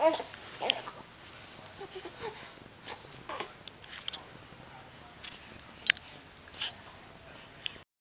Yes.